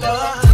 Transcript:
love.